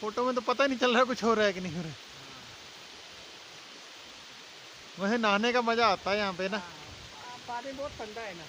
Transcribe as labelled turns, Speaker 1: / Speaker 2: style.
Speaker 1: Photo में तो पता ही नहीं चल रहा कुछ हो रहा है कि नहीं हो रहा वैसे नहाने का मज़ा आता है यहाँ पे ना।
Speaker 2: हाँ, पानी बहुत ठंडा है ना।